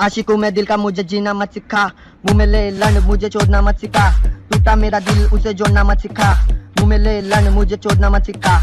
आशिकों में दिल का, मुझे जीना मत सिखा। मुँह में ले लंड मुझे छोड़ना मत सिखा। टूटा मेरा दिल, उसे जोड़ना मत सिखा। मुँह में ले लंड मुझे छोड़ना मत सिखा।